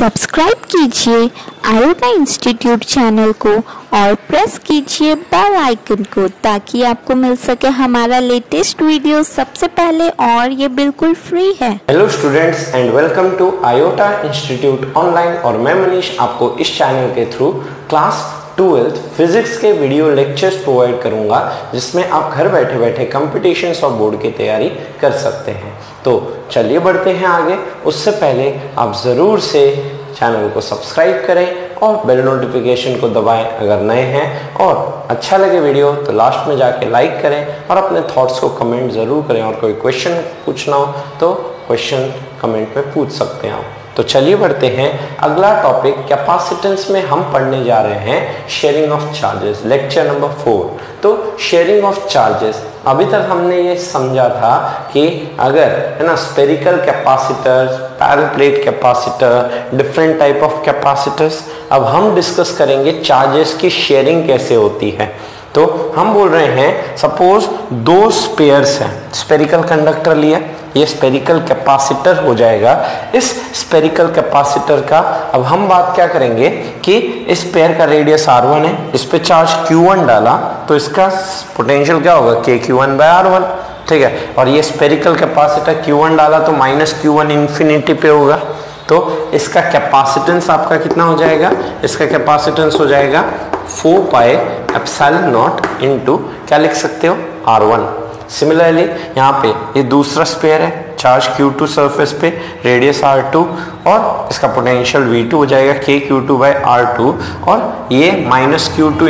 Subscribe कीजिए iota institute channel को और प्रेस कीजिए बेल आइकन को ताकि आपको मिल सके हमारा लेटेस्ट वीडियो सबसे पहले और ये बिल्कुल फ्री है। Hello students and welcome to Iota institute online और मैं मनीष आपको इस चैनल के थ्रू क्लास ट्वेल्थ फिजिक्स के वीडियो लेक्चर्स प्रोवाइड करूँगा, जिसमें आप घर बैठे बैठे कंपटीशन और बोर्ड की तैयारी कर सकते हैं। तो चलिए बढ़ते हैं आगे। उससे पहले आप ज़रूर से चैनल को सब्सक्राइब करें और बेल नोटिफिकेशन को दबाएँ अगर नए हैं। और अच्छा लगे वीडियो तो लास्ट में जाके लाइक करें और अपने थॉट्स को कमेंट ज़रूर करें और कोई क्वेश्चन पूछना हो तो क्वेश्चन कमेंट में पूछ सकते हैं आप। तो चलिए बढ़ते हैं। अगला टॉपिक कैपेसिटेंस में हम पढ़ने जा रहे हैं sharing of charges lecture number four तो शेयरिंग ऑफ़ चार्जेस अभी तक हमने ये समझा था कि अगर, है ना spherical capacitor parallel plate capacitor different type of capacitors अब हम डिस्कस करेंगे चार्जेस की शेयरिंग कैसे होती है। तो हम बोल रहे हैं सपोज़ दो स्पेयर्स हैं स्पेरिकल कंडक्टर लिया ये स्पेरिकल कैपेसिटर हो जाएगा। इस स्पेरिकल कैपेसिटर का अब हम बात क्या करेंगे कि इस पेयर का रेडियस आर वन है, इस पे चार्ज क्यू वन डाला तो इसका पोटेंशियल क्या होगा? K Q one by R one ठीक है? और ये स्पेरिकल कैपेसिटर क्यू वन डाला तो माइनस क्यू वन इन्फिनिटी पे होगा। तो इसका कैपेसिटेंस आपका कितना हो जाएगा? इसका कैपेसिटेंस हो जाएगा four pi epsilon not into क्या लिख सकते हो? आर वन सिमिलरली यहाँ पे ये दूसरा स्पेयर है चार्ज Q2 सरफेस पे रेडियस R2 और इसका पोटेंशियल V2 हो जाएगा, K Q2 बाई R2 और ये माइनस क्यू टू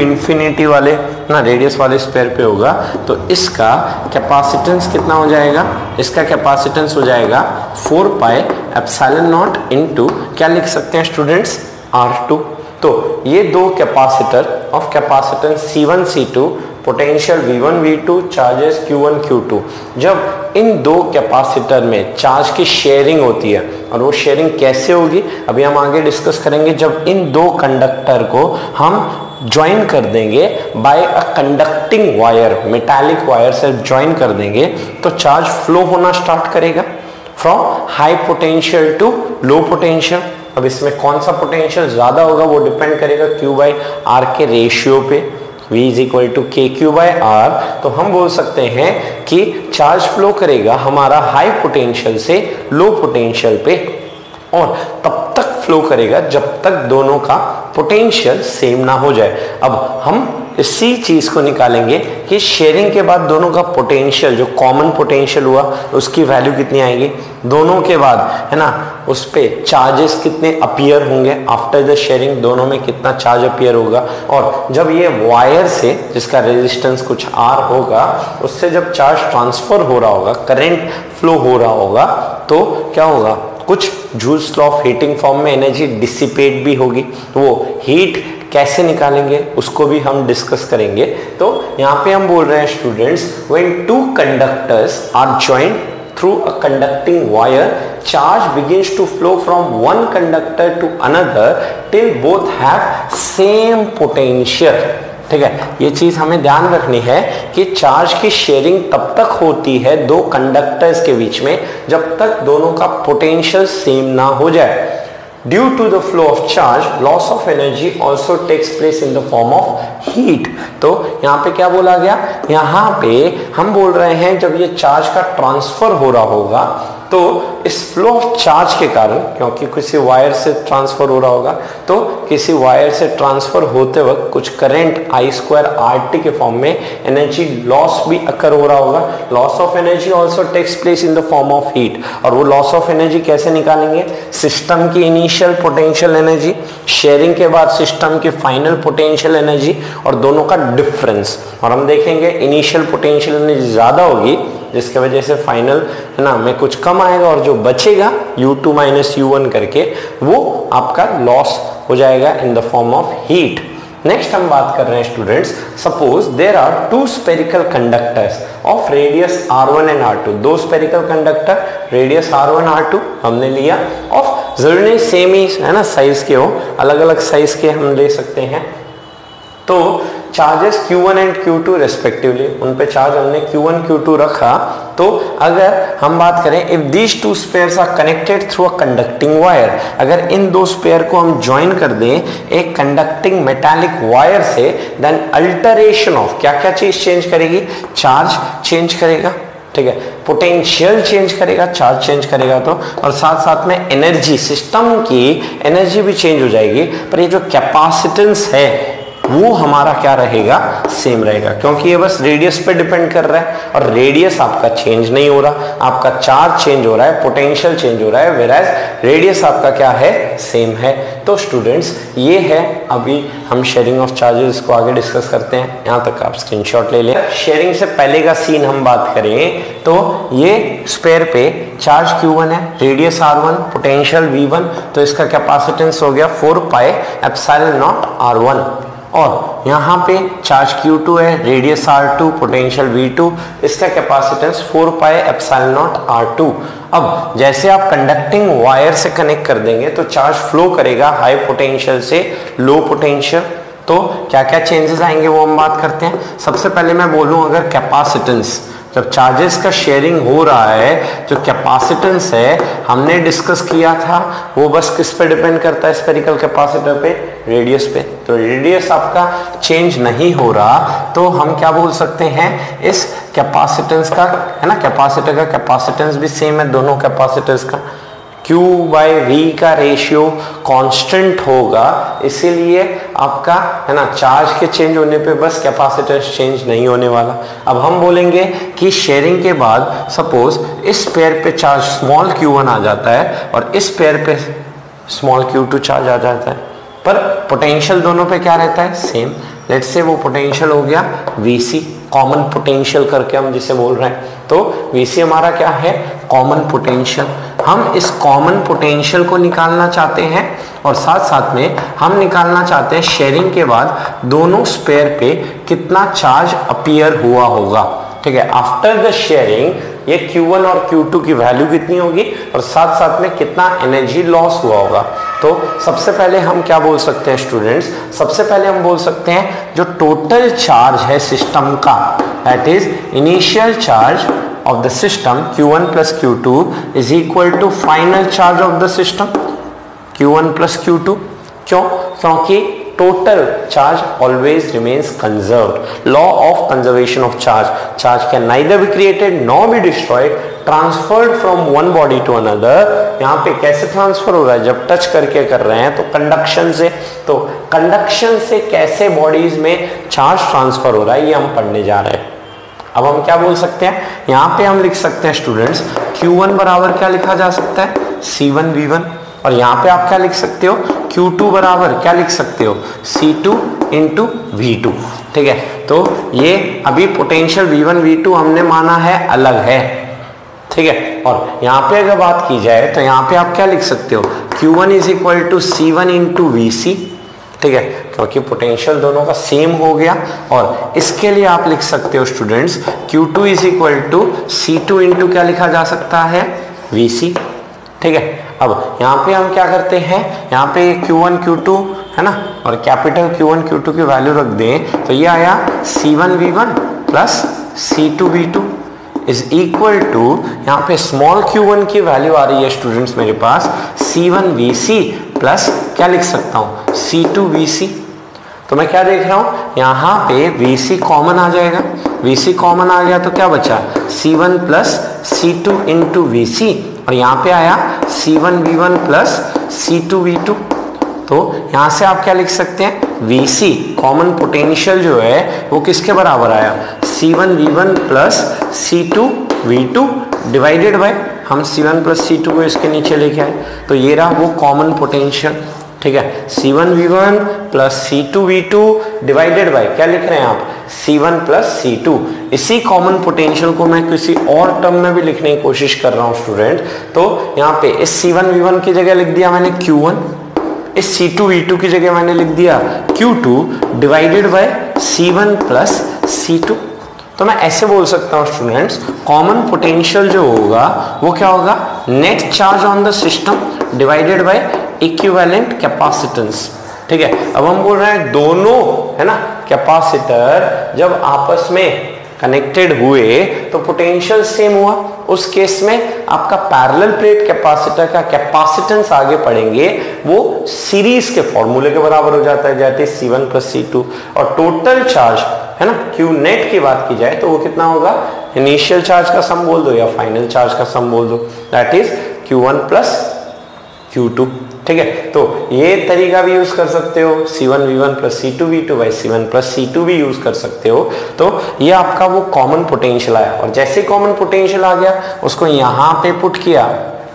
वाले, ना रेडियस वाले स्पेयर पे होगा तो इसका कैपेसिटेंस कितना हो जाएगा? इसका कैपेसिटेंस हो जाएगा four pi epsilon not into क्या लिख सकते हैं स्टूडेंट्स R2 तो ये दो capacitor of capacitance C1 C2 potential V1 V2 charges Q1 Q2 जब इन दो कैपेसिटर में चार्ज की शेयरिंग होती है, और वो शेयरिंग कैसे होगी? अभी हम आगे डिस्कस करेंगे, जब इन दो कंडक्टर को हम ज्वाइन कर देंगे by a conducting wire metallic wire से ज्वाइन कर देंगे तो चार्ज फ्लो होना स्टार्ट करेगा। From high potential to low potential अब इसमें कौन सा पोटेंशियल ज़्यादा होगा, वो डिपेंड करेगा क्यू बाई आर के रेशियो पे। V is equal to k Q by R तो हम बोल सकते हैं कि चार्ज फ्लो करेगा हमारा हाई पोटेंशियल से लो पोटेंशियल पे। और तब तक फ्लो करेगा जब तक दोनों का पोटेंशियल सेम ना हो जाए। अब हम इसी चीज़ को निकालेंगे कि शेयरिंग के बाद दोनों का पोटेंशियल जो कॉमन पोटेंशियल हुआ, उसकी वैल्यू कितनी आएगी? दोनों के बाद, है ना? उस पर चार्जेस कितने अपियर होंगे? आफ्टर द शेयरिंग दोनों में कितना चार्ज अपियर होगा? और जब ये वायर से, जिसका रेजिस्टेंस कुछ आर होगा, उससे जब चार्ज ट्रांसफ़र हो रहा होगा करेंट फ्लो हो रहा होगा तो क्या होगा? कुछ जूस लॉ ऑफ़ हीटिंग फॉर्म में एनर्जी डिसिपेट भी होगी। तो वो हीट कैसे निकालेंगे, उसको भी हम डिस्कस करेंगे। तो यहाँ पे हम बोल रहे हैं students when two conductors are joint through a conducting wire charge begins to flow from one conductor to another till both have same potential ठीक है ये चीज़ हमें ध्यान रखनी है कि चार्ज की शेयरिंग तब तक होती है दो कंडक्टर्स के बीच में जब तक दोनों का पोटेंशियल सेम ना हो जाए due to the flow of charge loss of energy also takes place in the form of heat तो यहाँ पे क्या बोला गया? यहाँ पे हम बोल रहे हैं, जब ये चार्ज का ट्रांसफ़र हो रहा होगा तो इस फ्लो ऑफ़ चार्ज के कारण, क्योंकि किसी वायर से ट्रांसफ़र हो रहा होगा तो किसी वायर से ट्रांसफ़र होते वक्त कुछ current I square R T के फॉर्म में एनर्जी लॉस भी अकर हो रहा होगा। Loss of energy also takes place in the form of heat और वो लॉस ऑफ़ एनर्जी कैसे निकालेंगे? सिस्टम की पोटेंशियल एनर्जी शेयरिंग के बाद सिस्टम की फाइनल पोटेंशियल एनर्जी और दोनों का डिफरेंस और हम देखेंगे इनिशियल पोटेंशियल एनर्जी ज़्यादा होगी, जिसके वजह से फाइनल है ना, में कुछ कम आएगा और जो बचेगा U2 टू माइनस यू करके, वो आपका लॉस हो जाएगा in the form of heat next हम बात कर रहे हैं students suppose there are two spherical conductors of radius R one and R two दो spherical conductor radius R1 R2 हमने लिया. ऑफ़ ज़रूरी नहीं सेम ही, है ना साइज़ के हो अलग अलग साइज़ के हम ले सकते हैं। तो charges Q1 and Q2 respectively उन पे चार्ज हमने Q1 Q2 रखा। तो अगर हम बात करें if these two spheres are connected through a conducting wire अगर इन दो स्पेयर को हम ज्वाइन कर दें, एक कंडक्टिंग मेटालिक वायर से देन अल्टरेशन ऑफ़ क्या क्या चीज़ चेंज करेगी? चार्ज चेंज करेगा। ठीक है? पोटेंशियल चेंज करेगा चार्ज चेंज करेगा तो और साथ साथ में एनर्जी सिस्टम की एनर्जी भी चेंज हो जाएगी। पर ये जो कैपेसिटेंस है वो हमारा क्या रहेगा? सेम रहेगा, क्योंकि ये बस रेडियस पे डिपेंड कर रहा है और रेडियस आपका चेंज नहीं हो रहा। आपका चार्ज चेंज हो रहा है पोटेंशियल चेंज हो रहा है वेराज रेडियस आपका क्या है? सेम है। तो स्टूडेंट्स ये है, अभी हम शेयरिंग ऑफ़ चार्जेस को आगे डिस्कस करते हैं। यहाँ तक आप स्क्रीनशॉट ले लें। शेयरिंग से पहले का सीन हम बात करें तो ये स्पेयर पे चार्ज Q1 है रेडियस R1 पोटेंशियल V1 तो इसका कैपेसिटेंस हो गया 4 पाई एप्सिलॉन नॉट R1 और यहाँ पे चार्ज Q2 है रेडियस R2 पोटेंशियल V2 इसका capacitance 4 pi epsilon not R2 अब जैसे आप कंडक्टिंग वायर से कनेक्ट कर देंगे तो चार्ज फ्लो करेगा हाई पोटेंशियल से लो पोटेंशियल तो क्या क्या चेंजेस आएँगे वो हम बात करते हैं। सबसे पहले मैं बोलूँ अगर कैपेसिटेंस जब चार्जेस का शेयरिंग हो रहा है, जो कैपेसिटेंस है, हमने डिस्कस किया था, वो बस किस पे डिपेंड करता है स्पेरिकल कैपेसिटर पे? रेडियस पे। तो रेडियस आपका चेंज नहीं हो रहा तो हम क्या बोल सकते हैं? इस कैपेसिटेंस का, है ना? कैपेसिटर का कैपेसिटेंस भी सेम है, दोनों कैपेसिटर्स का। Q बाई वी का रेशियो कांस्टेंट होगा, इसीलिए आपका, है ना चार्ज के चेंज होने पे बस कैपेसिटर चेंज नहीं होने वाला। अब हम बोलेंगे कि शेयरिंग के बाद सपोज़ इस पेयर पे चार्ज स्मॉल Q1 आ जाता है और इस पेयर पे स्मॉल Q2 चार्ज आ जाता है। पर पोटेंशियल दोनों पे क्या रहता है? सेम लेट से वो पोटेंशियल हो गया वी सी कॉमन पोटेंशियल करके हम जिसे बोल रहे हैं। तो VC हमारा क्या है? कॉमन पोटेंशियल हम इस कॉमन पोटेंशियल को निकालना चाहते हैं और साथ साथ में हम निकालना चाहते हैं शेयरिंग के बाद दोनों स्पेयर पे कितना चार्ज अपियर हुआ होगा। ठीक है? आफ्टर द शेयरिंग ये Q1 और Q2 की वैल्यू कितनी होगी और साथ साथ में कितना एनर्जी लॉस हुआ होगा। तो सबसे पहले हम क्या बोल सकते हैं स्टूडेंट्स सबसे पहले हम बोल सकते हैं, जो टोटल चार्ज है सिस्टम का that is, initial charge of the system q1 plus q2 is equal to final charge of the system q1 plus q2 क्यों? क्योंकि total charge always remains conserve law of conservation of charge charge can neither be created nor be destroyed transferred from one body to another यहाँ पे कैसे transfer हो रहा है? जब touch करके कर रहे हैं तो कंडक्शन से। तो कंडक्शन से कैसे बॉडीज में चार्ज ट्रांसफ़र हो रहा है, ये हम पढ़ने जा रहे हैं। अब हम क्या बोल सकते हैं? यहाँ पे हम लिख सकते हैं स्टूडेंट्स Q1 बराबर क्या लिखा जा सकता है? C1 V1 और यहाँ पे आप क्या लिख सकते हो? Q2 बराबर क्या लिख सकते हो? C2 टू इंटू वी ठीक है? तो ये अभी पोटेंशियल V1 V2 हमने माना है, अलग है। ठीक है? और यहाँ पे अगर बात की जाए तो यहाँ पे आप क्या लिख सकते हो? Q1 one is equal to C one into V C ठीक है? क्योंकि पोटेंशियल दोनों का सेम हो गया और इसके लिए आप लिख सकते हो students Q2 two is equal to C two क्या लिखा जा सकता है? VC ठीक है? अब यहाँ पे हम क्या करते हैं? यहाँ पे Q1 Q2 है ना? और कैपिटल Q1 Q2 की वैल्यू रख दें। तो ये आया C1 V1 plus C2 V2 is equal to यहाँ पे स्मॉल Q1 की वैल्यू आ रही है स्टूडेंट्स मेरे पास C1 VC प्लस क्या लिख सकता हूँ? C2 VC तो मैं क्या देख रहा हूँ? यहाँ पे VC कॉमन आ जाएगा। VC कॉमन आ गया तो क्या बचा? C1 one plus C two into V और यहाँ पे आया C one V one plus C two V two तो यहाँ से आप क्या लिख सकते हैं? Vc कॉमन पोटेंशियल जो है, वो किसके बराबर आया? C one V one plus C two V two divided by हम सी वन प्लस सी को इसके नीचे लेके आए। तो ये रहा वो कॉमन पोटेंशियल ठीक है? C one V one plus C two V two divided by क्या लिख रहे हैं आप? C one plus C two इसी कॉमन पोटेंशियल को मैं किसी और टर्म में भी लिखने की कोशिश कर रहा हूँ स्टूडेंट तो यहाँ पे इस सी वन वी वन की जगह लिख दिया मैंने क्यू वन इस सी टू वी टू की जगह मैंने लिख दिया Q two divided by C one plus C two तो मैं ऐसे बोल सकता हूँ स्टूडेंट्स कॉमन पोटेंशियल जो होगा, वो क्या होगा? Net charge on the system divided by equivalent capacitance ठीक है? अब हम बोल रहे हैं दोनों, है ना? कैपेसिटर जब आपस में कनेक्टेड हुए तो पोटेंशियल सेम हुआ। उस केस में आपका पैरेलल प्लेट कैपेसिटर का कैपेसिटेंस आगे पढ़ेंगे वो सीरीज़ के फॉर्मूले के बराबर हो जाता है जैसे C one plus C two और टोटल चार्ज है ना क्यू नेट की बात की जाए तो वो कितना होगा? इनिशियल चार्ज का सम बोल दो या फाइनल चार्ज का सम बोल दो। That is Q one plus Q two ठीक है? तो ये तरीका भी यूज़ कर सकते हो C one V one plus C two V two by C one plus C two भी यूज़ कर सकते हो। तो ये आपका वो कॉमन पोटेंशियल आया। और जैसे कॉमन पोटेंशियल आ गया, उसको यहाँ पे पुट किया।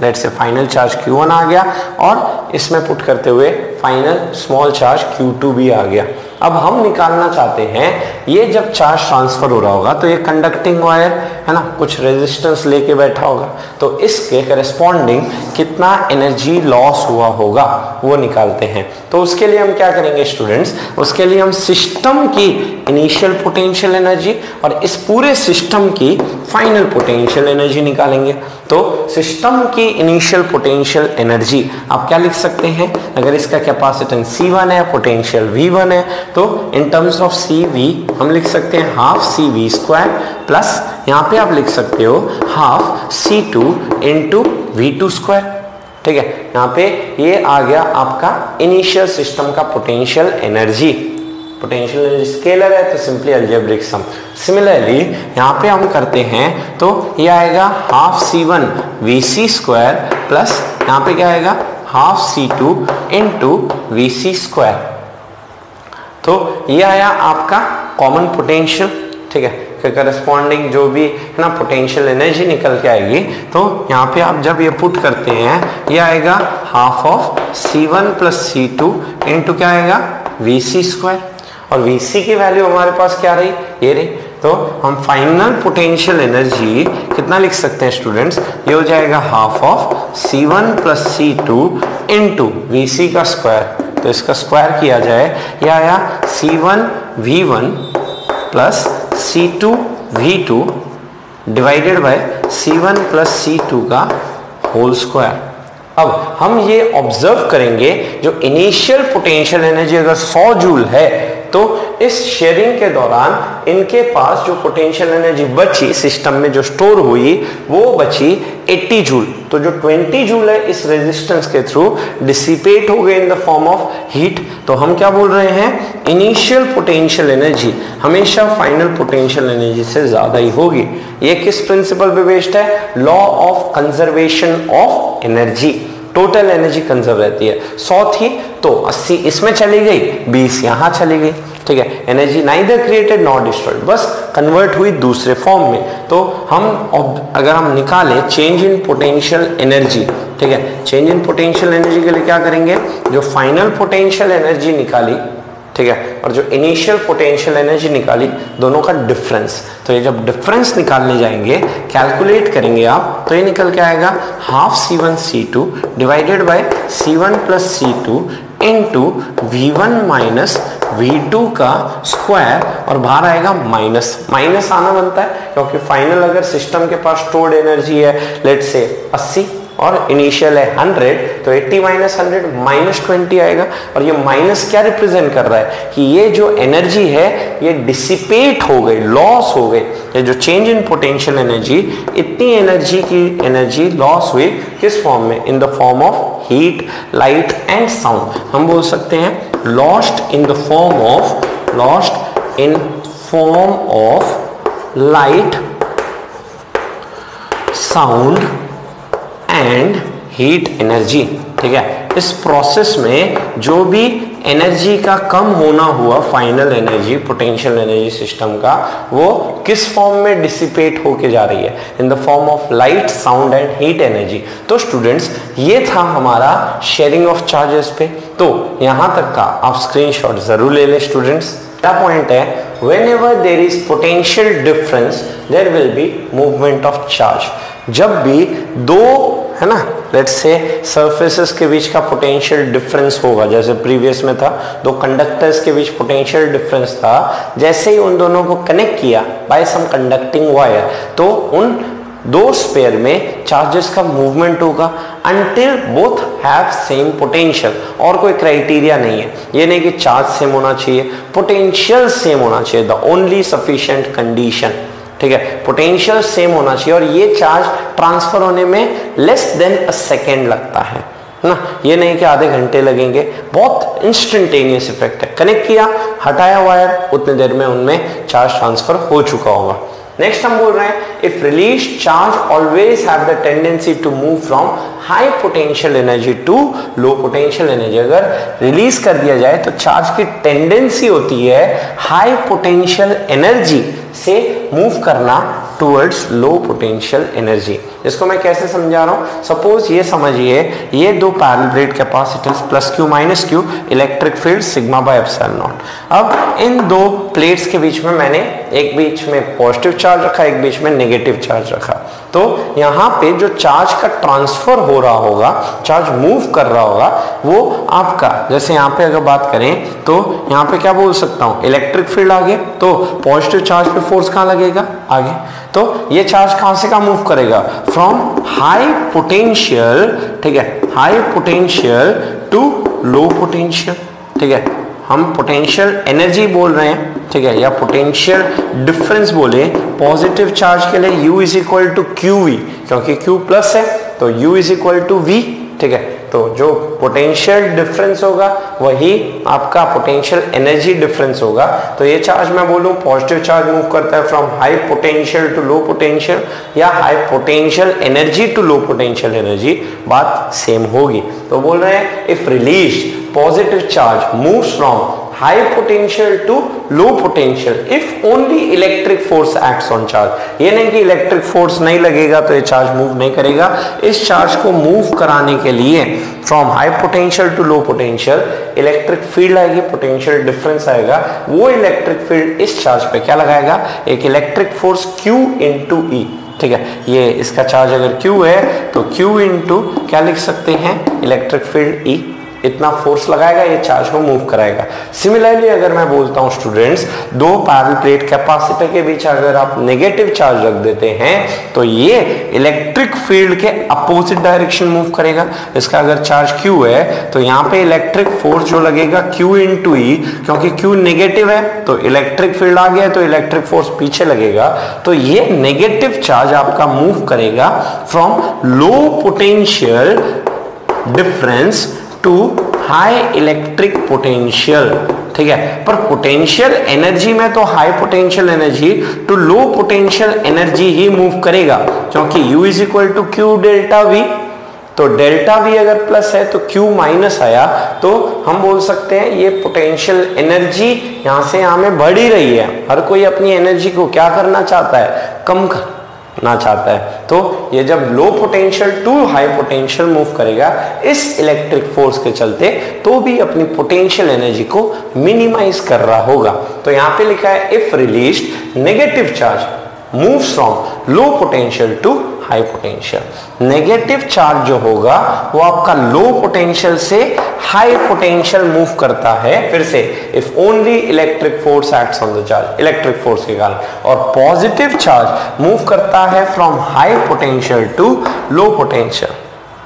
लेट से फाइनल चार्ज Q1 आ गया और इसमें पुट करते हुए फाइनल स्मॉल चार्ज Q2 भी आ गया। अब हम निकालना चाहते हैं, ये जब चार्ज ट्रांसफ़र हो रहा होगा तो ये कंडक्टिंग वायर है ना, कुछ रेजिस्टेंस लेके बैठा होगा तो इसके करस्पॉन्डिंग कितना एनर्जी लॉस हुआ होगा, वो निकालते हैं। तो उसके लिए हम क्या करेंगे स्टूडेंट्स उसके लिए हम सिस्टम की इनिशियल पोटेंशियल एनर्जी और इस पूरे सिस्टम की फाइनल पोटेंशियल एनर्जी निकालेंगे। तो सिस्टम की इनिशियल पोटेंशियल एनर्जी आप क्या लिख सकते हैं? अगर इसका कैपेसिटेंस C1 है पोटेंशियल V1 है तो in terms of C V हम लिख सकते हैं half C V square plus यहाँ पे आप लिख सकते हो half C two into V two square ठीक है? यहाँ पे ये आ गया आपका इनिशियल सिस्टम का potential energy potential energy scalar है तो सिंपली अल्जेब्रिक सम सिमिलरली यहाँ पे हम करते हैं तो ये आएगा half C one V C square plus यहाँ पे क्या आएगा? Half C two into V C square तो ये आया आपका कॉमन पोटेंशियल ठीक है? करस्पॉन्डिंग जो भी, है ना पोटेंशियल एनर्जी निकल के आएगी। तो यहाँ पे आप जब ये पुट करते हैं, ये आएगा half of C one plus C two into क्या आएगा? वी सी स्क्वायर और वी सी की वैल्यू हमारे पास क्या रही? ये रही। तो हम फाइनल पोटेंशियल एनर्जी कितना लिख सकते हैं स्टूडेंट्स ये हो जाएगा half of C one plus C two into V C का स्क्वायर तो इसका स्क्वायर किया जाए। यह आया? C one V one plus C two V two divided by C one plus C two का होल स्क्वायर अब हम ये ऑब्ज़र्व करेंगे जो इनिशियल पोटेंशियल एनर्जी अगर 100 जूल है तो इस शेयरिंग के दौरान इनके पास जो पोटेंशियल एनर्जी बची सिस्टम में जो स्टोर हुई, वो बची 80 जूल तो जो 20 जूल है, इस रेजिस्टेंस के थ्रू डिसिपेट हो गए in the form of heat तो हम क्या बोल रहे हैं? इनिशियल पोटेंशियल एनर्जी हमेशा फाइनल पोटेंशियल एनर्जी से ज़्यादा ही होगी. ये किस प्रिंसिपल पे बेस्ड है? Law of conservation of energy total energy conserve रहती है। सौ थी तो 80 इसमें चली गई 20 यहाँ चली गई। ठीक है energy neither created not destroyed बस कन्वर्ट हुई दूसरे फॉर्म में। तो हम अगर हम निकालें चेंज इन पोटेंशियल एनर्जी ठीक है चेंज इन पोटेंशियल एनर्जी के लिए क्या करेंगे? जो फाइनल पोटेंशियल एनर्जी निकाली ठीक है? और जो इनिशियल पोटेंशियल एनर्जी निकाली, दोनों का डिफरेंस तो ये जब डिफरेंस निकालने जाएँगे कैलकुलेट करेंगे आप तो ये निकल के आएगा half C one C two divided by C one plus C two into V one minus V two का स्क्वायर और बाहर आएगा माइनस माइनस आना बनता है, क्योंकि फाइनल अगर सिस्टम के पास स्टोर्ड एनर्जी है लेट से 80 और इनिशियल है 100 तो 80 माइनस हंड्रेड माइनस ट्वेंटी आएगा। और ये माइनस क्या रिप्रेजेंट कर रहा है? कि ये जो एनर्जी है, ये डिसिपेट हो गई लॉस हो गई। ये जो चेंज इन पोटेंशियल एनर्जी इतनी एनर्जी की एनर्जी लॉस हुई किस फॉर्म में? In the form of heat light and sound हम बोल सकते हैं lost in the form of lost in form of light sound and heat energy ठीक है? इस प्रोसेस में जो भी एनर्जी का कम होना हुआ final energy potential energy system का, वो किस फॉर्म में डिसिपेट होके जा रही है? In the form of light sound and heat energy तो स्टूडेंट्स ये था हमारा शेयरिंग ऑफ़ चार्जेस पे। तो यहाँ तक का आप स्क्रीनशॉट ज़रूर ले लें स्टूडेंट्स पॉइंट है? Whenever there is potential difference there will be movement of charge जब भी दो है ना? लेट्स से सरफेसेस के बीच का पोटेंशियल डिफरेंस होगा। जैसे प्रीवियस में था, दो कंडक्टर्स के बीच पोटेंशियल डिफरेंस था। जैसे ही उन दोनों को कनेक्ट किया बाय सम कंडक्टिंग वायर तो उन दो स्पेयर में चार्जेस का मूवमेंट होगा। Until both have same potential और कोई क्राइटेरिया नहीं है। ये नहीं कि चार्ज सेम होना चाहिए पोटेंशियल सेम होना चाहिए। द ओनली सफिशियंट कंडीशन ठीक है? पोटेंशियल सेम होना चाहिए और ये चार्ज ट्रांसफ़र होने में लेस देन अ सेकेंड लगता है ना? ये नहीं कि आधे घंटे लगेंगे। बहुत इंस्टेंटेनियस इफ़ेक्ट है। कनेक्ट किया, हटाया वायर उतने देर में उनमें चार्ज ट्रांसफ़र हो चुका होगा। नेक्स्ट हम बोल रहे हैं if release charge always have the tendency to move from high potential energy to low potential energy अगर रिलीज़ कर दिया जाए तो चार्ज की टेंडेंसी होती है हाई पोटेंशियल एनर्जी से मूव करना टूवर्ड्स लो पोटेंशियल एनर्जी इसको मैं कैसे समझा रहा हूँ? सपोज़ ये समझिए, ये दो parallel capacitance plus Q minus Q electric field sigma by epsilon naught अब इन दो प्लेट्स के बीच में मैंने एक बीच में पॉजिटिव चार्ज रखा, एक बीच में नेगेटिव चार्ज रखा. तो यहाँ पे जो चार्ज का ट्रांसफ़र हो रहा होगा चार्ज मूव कर रहा होगा, वो आपका, जैसे यहाँ पे अगर बात करें तो यहाँ पे क्या बोल सकता हूँ? इलेक्ट्रिक फ़ील्ड आगे तो पॉजिटिव चार्ज पे फोर्स कहाँ लगेगा? आगे। तो ये चार्ज कहाँ से कहाँ मूव करेगा? फ्रॉम हाई पोटेंशियल ठीक है high potential to low potential ठीक है। हम पोटेंशियल एनर्जी बोल रहे हैं, ठीक है, या पोटेंशियल डिफरेंस बोले पॉजिटिव चार्ज के लिए U is equal to Q V क्योंकि Q प्लस है तो U is equal to V ठीक है। तो जो पोटेंशियल डिफरेंस होगा, वही आपका पोटेंशियल एनर्जी डिफरेंस होगा। तो ये चार्ज मैं बोलूँ पॉजिटिव चार्ज मूव करता है from high potential to low potential या high potential energy to low potential energy बात सेम होगी। तो बोल रहे हैं if release positive charge move from high potential to low potential if only electric force acts on charge. ये नहीं कि इलेक्ट्रिक फोर्स नहीं लगेगा तो ये चार्ज मूव नहीं करेगा। इस चार्ज को मूव कराने के लिए from high potential to low potential electric field आएगी पोटेंशियल डिफरेंस आएगा। वो इलेक्ट्रिक फ़ील्ड इस चार्ज पे क्या लगाएगा? एक electric force Q into E ठीक है? ये इसका चार्ज अगर Q है तो Q इंटू क्या लिख सकते हैं? इलेक्ट्रिक फ़ील्ड E इतना फोर्स लगाएगा, ये चार्ज को मूव कराएगा। सिमिलरली अगर मैं बोलता हूँ स्टूडेंट्स दो पैरल प्लेट कैपेसिटर के बीच अगर आप नेगेटिव चार्ज रख देते हैं तो ये इलेक्ट्रिक फ़ील्ड के अपोजिट डायरेक्शन मूव करेगा। इसका अगर चार्ज क्यू है तो यहाँ पे इलेक्ट्रिक फोर्स जो लगेगा, Q इंटू ई क्योंकि क्यू नेगेटिव है तो इलेक्ट्रिक फ़ील्ड आ गया तो इलेक्ट्रिक फोर्स पीछे लगेगा। तो ये नेगेटिव चार्ज आपका मूव करेगा from low potential difference to high electric potential ठीक है? पर पोटेंशियल एनर्जी में तो high potential energy to low potential energy he move करेगा। क्योंकि U is equal to Q delta V तो डेल्टा वी अगर प्लस है तो Q माइनस आया तो हम बोल सकते हैं ये पोटेंशियल एनर्जी यहाँ से यहाँ में बढ़ ही रही है। हर कोई अपनी एनर्जी को क्या करना चाहता है? कम कर। ना चाहता है। तो ये जब low potential to high potential move करेगा इस इलेक्ट्रिक फोर्स के चलते तो भी अपनी पोटेंशियल एनर्जी को मिनिमाइज कर रहा होगा। तो यहाँ पे लिखा है if release negative charge move from low potential to high potential negative charge जो होगा, वो आपका लो पोटेंशियल से हाई पोटेंशियल मूव करता है। फिर से if only electric force acts on the charge electric force के कारण। और पॉजिटिव चार्ज मूव करता है from high potential to low potential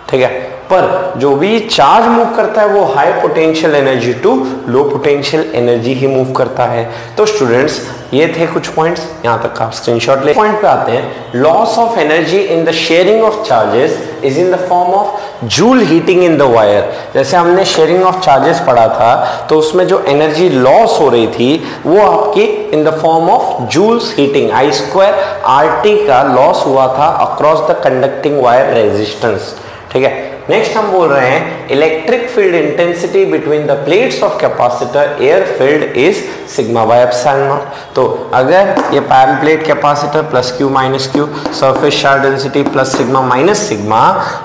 ठीक है? पर जो भी चार्ज मूव करता है, वो high potential energy to low potential energy he move करता है। तो स्टूडेंट्स ये थे कुछ पॉइंट्स यहाँ तक आप स्क्रीनशॉट ले। पॉइंट पे आते हैं। Loss of energy in the sharing of charges is in the form of Joule heating in the wire जैसे हमने शेयरिंग ऑफ़ चार्जेस पढ़ा था तो उसमें जो एनर्जी लॉस हो रही थी, वो आपकी in the form of Joule's heating I square R T का लॉस हुआ था across the conducting wire resistance ठीक है? नेक्स्ट हम बोल रहे हैं electric field intensity between the plates of capacitor air field is sigma by epsilon naught तो अगर ये parallel plate capacitor plus Q minus Q surface charge density plus sigma minus sigma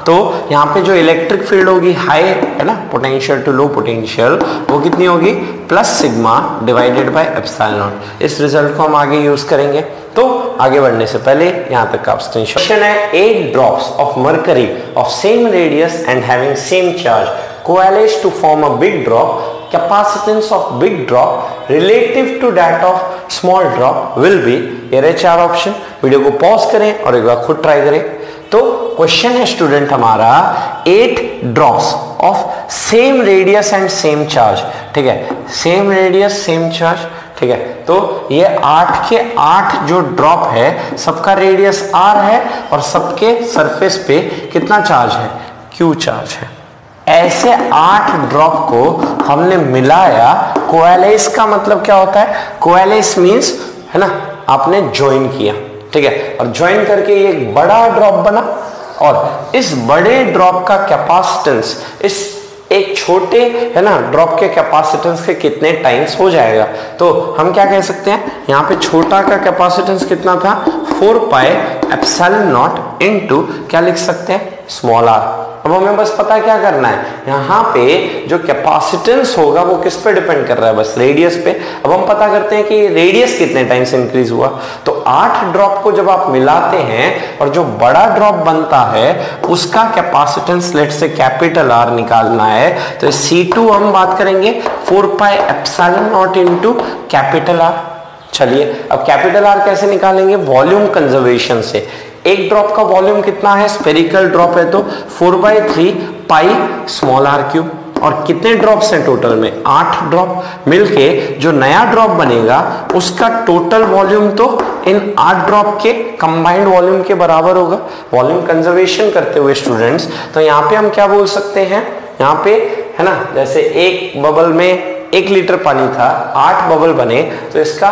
तो यहाँ पे जो इलेक्ट्रिक फ़ील्ड होगी high है ना पोटेंशियल टू लो पोटेंशियल वो कितनी होगी? Plus sigma divided by epsilon naught इस रिज़ल्ट को हम आगे यूज़ करेंगे। तो आगे बढ़ने से पहले यहाँ तक आप क्वेश्चन है eight drops of mercury of same radius and having same charge coalesce to form a big drop. Capacitance of big drop relative to that of small drop will be, ये रहे चार ऑप्शन वीडियो को pause करें और एक बार खुद try करें. तो क्वेश्चन है स्टूडेंट हमारा eight drops of same radius and same charge ठीक है? सेम रेडियस सेम चार्ज ठीक है? तो ये आठ के आठ जो ड्रॉप है, सबका रेडियस आर है और सबके सरफेस पे कितना चार्ज है? क्यू चार्ज है। ऐसे आठ ड्रॉप को हमने मिलाया कोएलेस का मतलब क्या होता है? कोएलेस मींस है ना, आपने ज्वाइन किया, ठीक है? और ज्वाइन करके ये एक बड़ा ड्रॉप बना और इस बड़े ड्रॉप का कैपेसिटेंस इस एक छोटे, है ना ड्रॉप के कैपेसिटेंस के कितने टाइम्स हो जाएगा? तो हम क्या कह सकते हैं? यहाँ पे छोटा का कैपेसिटेंस कितना था? फोर पाए एप्सल नॉट इनटू क्या लिख सकते हैं? स्मॉल आर अब हमें बस पता क्या करना है? यहाँ पे जो कैपेसिटेंस होगा, वो किस पे डिपेंड कर रहा है? बस रेडियस पे। अब हम पता करते हैं कि रेडियस कितने टाइम से इंक्रीज हुआ। तो आठ ड्रॉप को जब आप मिलाते हैं और जो बड़ा ड्रॉप बनता है, उसका capacitance let say capital R निकालना है तो सी टू हम बात करेंगे four pi epsilon naught into capital R चलिए, अब कैपिटल आर कैसे निकालेंगे? वॉल्यूम कंजर्वेशन से। एक ड्रॉप का वॉल्यूम कितना है? स्पेरिकल ड्रॉप है तो four by three pi small R cube और कितने ड्रॉप्स हैं टोटल में? आठ ड्रॉप मिलके जो नया ड्रॉप बनेगा, उसका टोटल वॉल्यूम तो इन आठ ड्रॉप के कंबाइंड वॉल्यूम के बराबर होगा। वॉल्यूम कंजर्वेशन करते हुए स्टूडेंट्स तो यहाँ पे हम क्या बोल सकते हैं? यहाँ पे, है ना? जैसे एक बबल में एक लीटर पानी था, आठ बबल बने तो इसका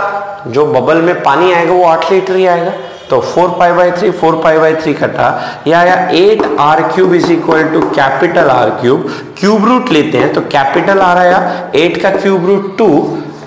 जो बबल में पानी आएगा वो आठ लीटर ही आएगा। तो four pi by three four pi by three कटा, या आया eight R cube is equal to capital R cube cube root लेते हैं तो कैपिटल आर आया एट का क्यूब रूट टू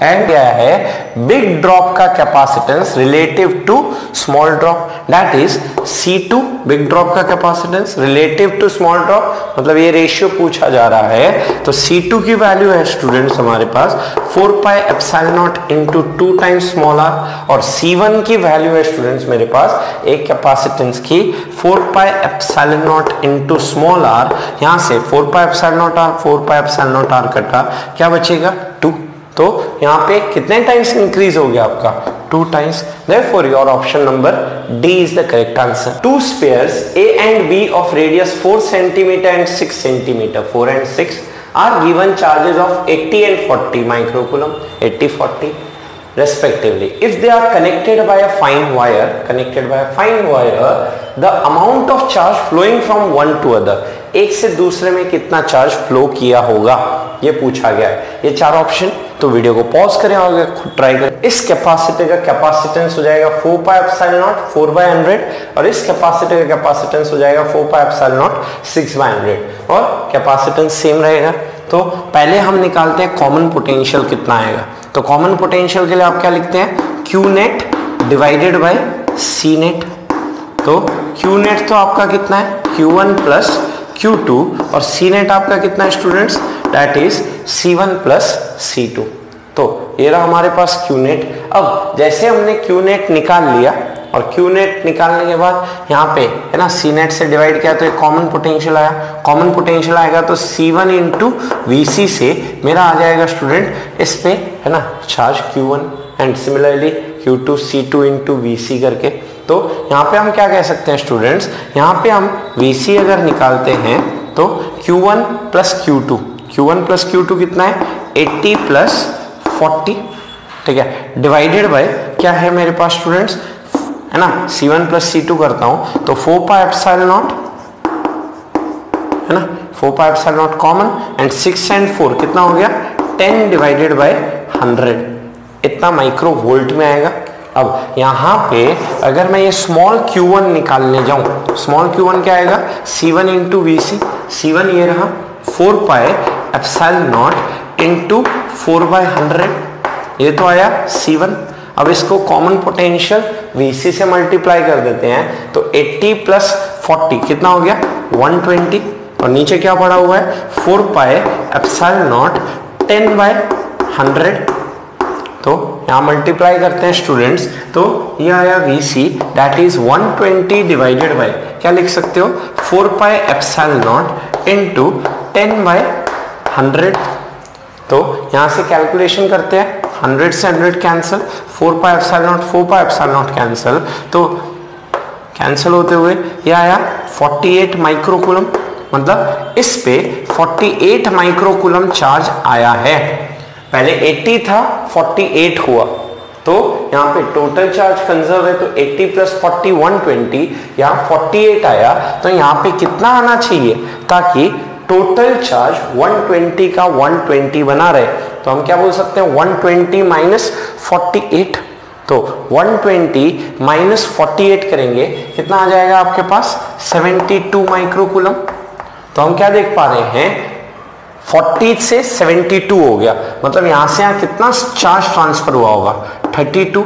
एंड क्या है? बिग ड्रॉप का capacitance relative to small drop that is C2 big drop का capacitance relative to small drop मतलब ये रेशियो पूछा जा रहा है। तो C2 की वैल्यू है स्टूडेंट्स हमारे पास। 4 pi epsilon naught into 2 times small R और C1 की वैल्यू है स्टूडेंट्स मेरे पास। एक कैपेसिटेंस की 4 pi epsilon naught into small R यहाँ से 4 pi epsilon naught R 4 pi epsilon naught R कटा। क्या बचेगा? 2 तो यहाँ पे कितने टाइम्स इंक्रीज हो गया आपका? Two times therefore your option number D is the correct answer two spheres A and B of radius 4 centimetre and 6 centimetre 4 and 6 are given charges of 80 and 40 micro coulomb 80 40 respectively if they are connected by a fine wire connected by a fine wire the amount of charge flowing from one to other एक से दूसरे में कितना charge flow किया होगा ये पूछा गया है ये चार ऑप्शन तो वीडियो को पॉज करें और खुद ट्राई करें। इस कैपेसिटी का कैपेसिटेंस हो जाएगा four pi epsilon naught four by hundred और इस कैपेसिटी का कैपेसिटेंस हो जाएगा four pi epsilon naught six by hundred और कैपेसिटेंस सेम रहेगा। तो पहले हम निकालते हैं कॉमन पोटेंशियल कितना आएगा। तो कॉमन पोटेंशियल के लिए आप क्या लिखते हैं? Q net divided by C net तो क्यू नेट तो आपका कितना है? क्यू वन प्लस Q2 और C नेट आपका कितना है students that is C1 one plus C2 तो ये रहा हमारे पास Q नेट अब जैसे हमने Q नेट निकाल लिया, और Q नेट निकालने के बाद यहाँ पे, है ना सी नेट से डिवाइड किया तो एक कॉमन पोटेंशियल आया। कॉमन पोटेंशियल आएगा तो C1 वन इंटू वी से मेरा आ जाएगा स्टूडेंट इस पे, है ना charge Q1 and similarly Q2 C2 into V करके। तो यहाँ पे हम क्या कह सकते हैं स्टूडेंट्स यहाँ पे हम VC अगर निकालते हैं तो Q1 one plus Q two Q one plus Q two कितना है? 80 प्लस 40 ठीक है? डिवाइडेड बाय क्या है मेरे पास स्टूडेंट्स है ना? C1 वन प्लस सी करता हूँ तो फोर पाई एप्साइल नॉट है ना? Four pi epsilon naught common and six and four कितना हो गया? 10 डिवाइडेड बाय 100 इतना माइक्रो वोल्ट में आएगा। अब यहाँ पे अगर मैं ये स्मॉल q1 निकालने जाऊँ स्मॉल q1 क्या आएगा? C1 one into V C C one ये रहा four pi epsilon naught into four by hundred ये तो आया c1 अब इसको कॉमन पोटेंशियल VC से मल्टीप्लाई कर देते हैं तो 80 प्लस 40 कितना हो गया? 120 और नीचे क्या पड़ा हुआ है? 4 पाए एप्साइल नॉट 10 बाय 100 तो यहाँ मल्टीप्लाई करते हैं स्टूडेंट्स तो ये आया V C that is 120 divided by क्या लिख सकते हो? 4 pi epsilon naught into ten by hundred. तो यहाँ से कैलकुलेशन करते हैं। हंड्रेड से hundred cancel four pi epsilon naught four pi epsilon naught cancel तो कैंसिल होते हुए ये आया 48 माइक्रोकुलम मतलब इस पे 48 माइक्रोकुलम चार्ज आया है। पहले 80 था 48 हुआ। तो यहाँ पे टोटल चार्ज कंजर्व है तो 80 प्लस फोर्टी वन ट्वेंटी यहाँ फोर्टी आया। तो यहाँ पे कितना आना चाहिए? ताकि टोटल चार्ज 120 का 120 बना रहे तो हम क्या बोल सकते हैं? 120 ट्वेंटी माइनस फोर्टी तो 120 ट्वेंटी माइनस फोर्टी करेंगे, कितना आ जाएगा आपके पास? 72 टू माइक्रोकुलम। तो हम क्या देख पा रहे हैं? 40 से 72 हो गया। मतलब यहाँ से यहाँ कितना चार्ज ट्रांसफ़र हुआ होगा? 32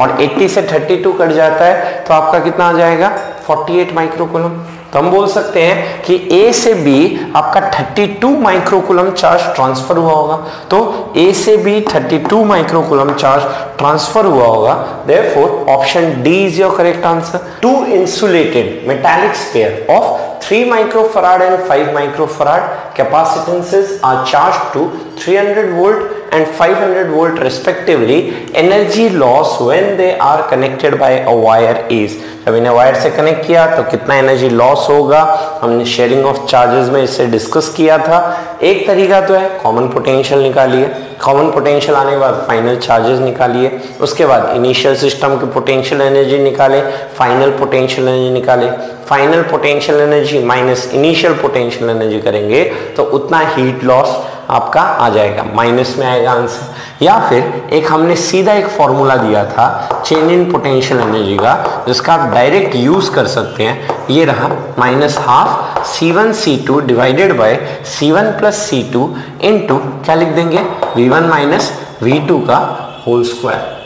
और 80 से 32 कट जाता है तो आपका कितना आ जाएगा? 48 माइक्रोकुलम। तो हम बोल सकते हैं कि ए से B आपका 32 माइक्रोकुलम चार्ज ट्रांसफ़र हुआ होगा। तो ए से B 32 माइक्रोकुलम चार्ज ट्रांसफ़र हुआ होगा। Therefore option D is your correct answer two insulated metallic sphere of 3 microfarad and 5 microfarad capacitances are charged to 300 volt and 500 volt respectively, energy loss when they are connected by a wire is. जब इन्हें wire से connect किया तो कितना energy loss होगा? हमने sharing of charges में इससे डिस्कस किया था। एक तरीका तो है कॉमन पोटेंशियल निकालिए। कॉमन पोटेंशियल आने के बाद फाइनल चार्जेस निकालिए। उसके बाद इनिशियल सिस्टम की पोटेंशियल एनर्जी निकाले। फाइनल पोटेंशियल एनर्जी निकाले। Final potential energy minus initial potential energy करेंगे तो उतना हीट लॉस आपका आ जाएगा माइनस में आएगा आंसर या फिर एक हमने सीधा एक फॉर्मूला दिया था चेंज इन पोटेंशियल एनर्जी का, जिसका आप डायरेक्ट यूज़ कर सकते हैं. ये रहा minus half C one C two divided by C one plus C two into क्या लिख देंगे? V one minus V two का होल स्क्वायर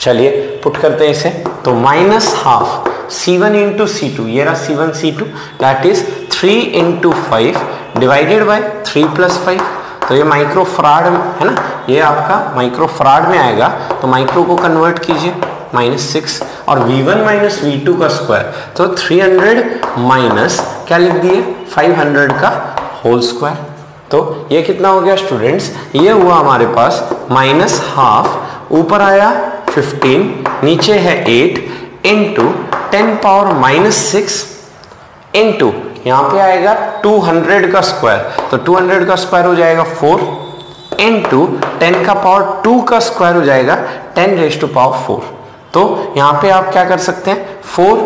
चलिए पुट करते हैं इसे. तो minus half C one into C two ये रहा C one C two that is three into five divided by three plus five तो ये माइक्रो फ्राड है ना? ये आपका माइक्रो फ्राड में आएगा। तो माइक्रो को कन्वर्ट कीजिए। माइनस सिक्स और V one minus V two का स्क्वायर तो 300 माइनस क्या लिख दिए? 500 का होल स्क्वायर तो ये कितना हो गया स्टूडेंट्स ये हुआ हमारे पास माइनस हाफ़ ऊपर आया 15 नीचे है 8 into ten power minus six into यहाँ पे आएगा 200 का स्क्वायर तो 200 का स्क्वायर हो जाएगा 4 इंटू टेन का पावर 2 का स्क्वायर हो जाएगा 10 रेस टू पावर 4 तो यहाँ पे आप क्या कर सकते हैं? 4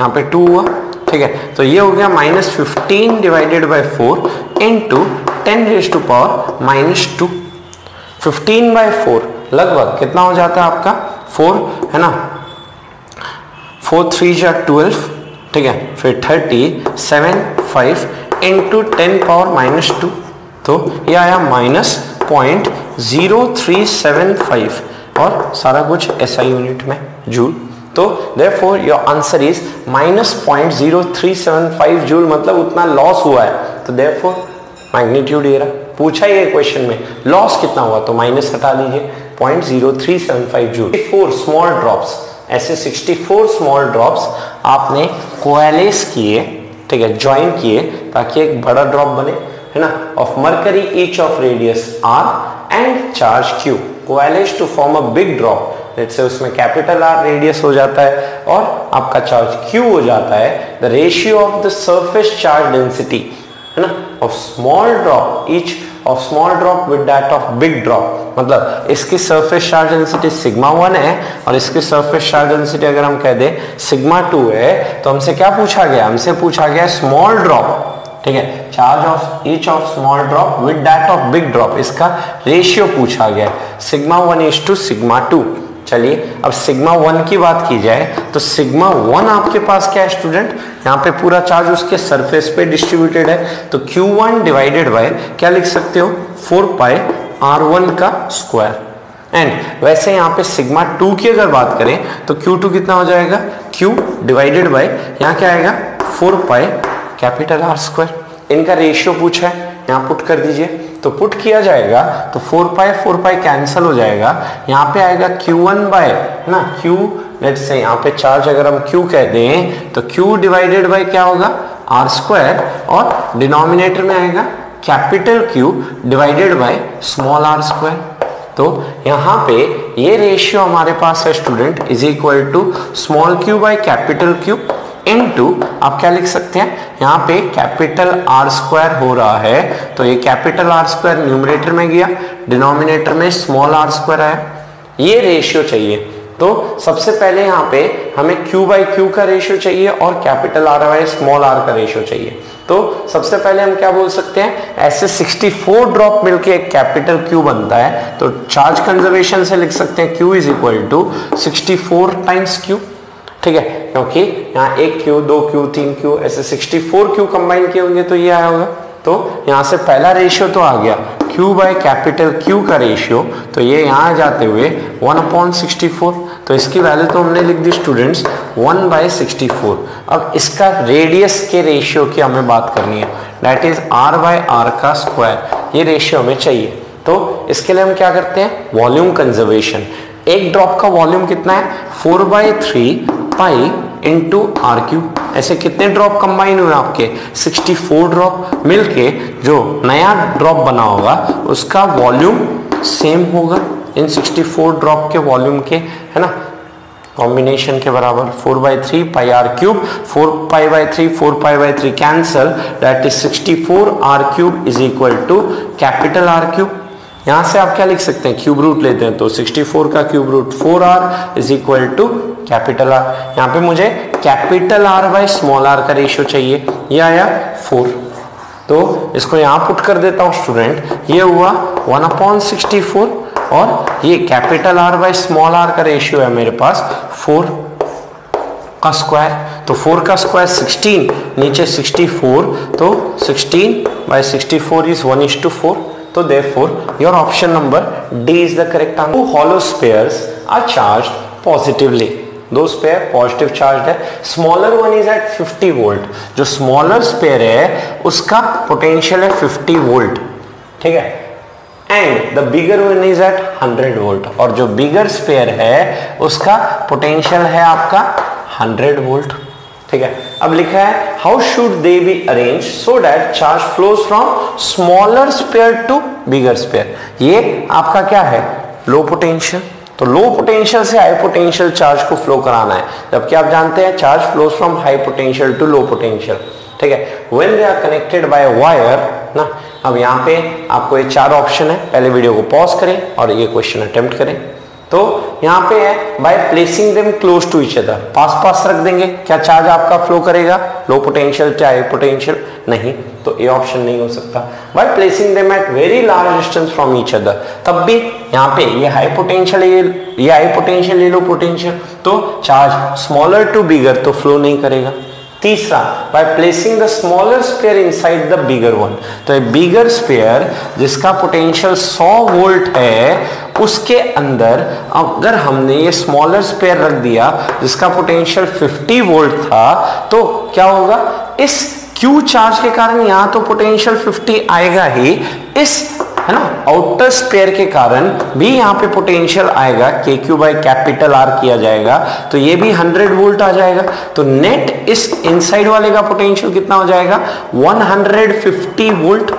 यहाँ पे 2 हुआ, ठीक है? तो ये हो गया minus fifteen divided by four into ten raise to power minus two fifteen by four लगभग कितना हो जाता है आपका? फोर है ना? फोर थ्री जा ट्वेल्व ठीक है, फिर thirty, seven, five into ten power minus two तो ये आया minus point zero three seven five और सारा कुछ ऐसा यूनिट में जूल तो therefore your answer is minus point zero three seven five joule मतलब उतना लॉस हुआ है। तो देयरफॉर मैग्नीट्यूड ये रहा। पूछा ही क्वेश्चन में लॉस कितना हुआ? तो माइनस हटा दीजिए point zero three seven five joule four small drops ऐसे 64 स्मॉल ड्रॉप्स आपने कोएलेस किए, ठीक है ज्वाइन किए, ताकि एक बड़ा ड्रॉप बने, है ना? Of mercury each of radius R and charge Q coalesce to form a big drop से उसमें कैपिटल आर रेडियस हो जाता है और आपका चार्ज क्यू हो जाता है. The ratio of the surface charge density है ना? Of small drop each of small drop with that of big drop मतलब इसकी surface charge density sigma one है और इसकी सरफेस चार्ज डेंसिटी अगर हम कह दें सिग्मा टू है तो हमसे क्या पूछा गया? हमसे पूछा गया स्मॉल ड्रॉप ठीक है? Charge of each of small drop with that of big drop इसका रेशियो पूछा गया. Sigma one is to sigma two चलिए, अब सिग्मा वन की बात की जाए तो सिग्मा वन आपके पास क्या है स्टूडेंट यहाँ पे पूरा चार्ज उसके सरफेस पे डिस्ट्रीब्यूटेड है। तो क्यू वन डिवाइडेड बाय क्या लिख सकते हो? फोर पाए आर वन का स्क्वायर एंड वैसे यहाँ पे सिग्मा टू की अगर बात करें तो क्यू टू कितना हो जाएगा? क्यू डिवाइडेड बाय यहाँ क्या आएगा? Four pi capital R square इनका रेशियो पूछा है। यहाँ पुट कर दीजिए। तो पुट किया जाएगा तो four pi four pi cancel हो जाएगा। यहाँ पे आएगा Q1 वन बाय ना? Q लेट्स से यहाँ पे चार्ज अगर हम Q कह दें तो Q डिवाइडेड बाय क्या होगा? Are square. और डिनोमिनेटर में आएगा capital Q divided by small R square. तो यहाँ पे ये रेशियो हमारे पास है student is equal to small Q by capital Q into आप क्या लिख सकते हैं? यहाँ पे कैपिटल आर स्क्वायर हो रहा है तो ये कैपिटल आर स्क्वायर न्यूमरेटर में गया डिनोमिनेटर में स्मॉल आर स्क्वायर आया। ये रेशियो चाहिए। तो सबसे पहले यहाँ पे हमें Q बाई क्यू का रेशियो चाहिए और capital R by small R का रेशियो चाहिए। तो सबसे पहले हम क्या बोल सकते हैं? ऐसे 64 ड्रॉप मिलके एक कैपिटल Q बनता है तो चार्ज कंजर्वेशन से लिख सकते हैं, Q is equal to sixty times Q ठीक है? क्योंकि यहाँ एक क्यू दो क्यू तीन क्यू ऐसे 64 क्यू कंबाइन किए होंगे तो ये आया होगा। तो यहाँ से पहला रेशियो तो आ गया। Q बाय कैपिटल Q का रेशियो तो ये यहाँ जाते हुए 1 अपॉन सिक्सटी तो इसकी वैल्यू तो हमने लिख दी स्टूडेंट्स 1 बाय सिक्सटी अब इसका रेडियस के रेशियो की हमें बात करनी है। That is r by R का स्क्वायर ये रेशियो हमें चाहिए। तो इसके लिए हम क्या करते हैं? वॉल्यूम कंजर्वेशन एक ड्रॉप का वॉल्यूम कितना है? Four by three pi into R cube ऐसे कितने ड्रॉप कंबाइन हुए आपके? 64 ड्रॉप मिलके जो नया ड्रॉप बना होगा, उसका वॉल्यूम सेम होगा। इन 64 ड्रॉप के वॉल्यूम के, है ना? कॉम्बिनेशन के बराबर 4 by three pi R cube 4 pi by three four pi by three cancel that is 64 R cube is equal to capital R cube यहाँ से आप क्या लिख सकते हैं? क्यूब रूट लेते हैं तो 64 का cube root 4 R is equal to capital R. यहाँ पे मुझे capital R by small R का रेशियो चाहिए। ये आया 4 तो इसको यहाँ पुट कर देता हूँ स्टूडेंट ये हुआ 1 अपॉन सिक्सटी और ये capital R by small R का रेशियो है मेरे पास 4 का स्क्वायर तो 4 का स्क्वायर 16 नीचे 64 तो 16 by 64 is 1 is to four So therefore, your option number D is the correct answer. Two hollow spheres are charged positively. दो स्पेयर पॉजिटिव चार्ज है. Smaller one is at 50 volt जो smaller sphere है उसका potential है 50 volt ठीक है? And the bigger one is at 100 volt और जो बिगर स्पेयर है उसका पोटेंशियल है आपका 100 वोल्ट ठीक है? अब लिखा है how should they be arrange so that charge flows from smaller sphere to bigger sphere ये आपका क्या है? लो पोटेंशियल तो लो पोटेंशियल से हाई पोटेंशियल चार्ज को फ्लो कराना है। जबकि आप जानते हैं charge flows from high potential to low potential ठीक है? When they are connected by wire ना? अब यहाँ पे आपको ये चार ऑप्शन है। पहले वीडियो को पॉज करें और ये क्वेश्चन अटेम्प्ट करें। तो यहाँ पे है by placing them close to each other पास पास रख देंगे, क्या चार्ज आपका फ्लो करेगा? लो पोटेंशियल चाहे पोटेंशियल नहीं तो ये ऑप्शन नहीं हो सकता. By placing them at very large distance from each other तब भी यहाँ पे ये हाई पोटेंशियल ये ये हाई पोटेंशियल ये लो पोटेंशियल तो चार्ज स्मॉलर टू बिगर तो फ्लो नहीं करेगा. तीसरा by placing the smaller sphere inside the bigger one तो बिगर स्पेयर जिसका पोटेंशियल 100 वोल्ट है उसके अंदर अगर हमने ये स्मॉलर स्पेयर रख दिया, जिसका पोटेंशियल 50 वोल्ट था तो क्या होगा? इस क्यू चार्ज के कारण यहाँ तो पोटेंशियल 50 आएगा ही। इस, है ना आउटर स्पेयर के कारण भी यहाँ पे पोटेंशियल आएगा। के क्यू बाई कैपिटल आर किया जाएगा। तो ये भी 100 वोल्ट आ जाएगा। तो नेट इस इनसाइड वाले का पोटेंशियल कितना हो जाएगा? 150 वोल्ट